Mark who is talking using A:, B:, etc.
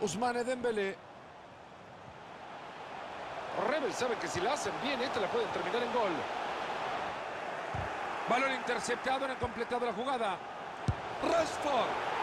A: Usmane Dembélé.
B: Rebel sabe que si la hacen bien, esta la pueden terminar en gol.
A: Balón interceptado, no han completado la jugada. Rashford.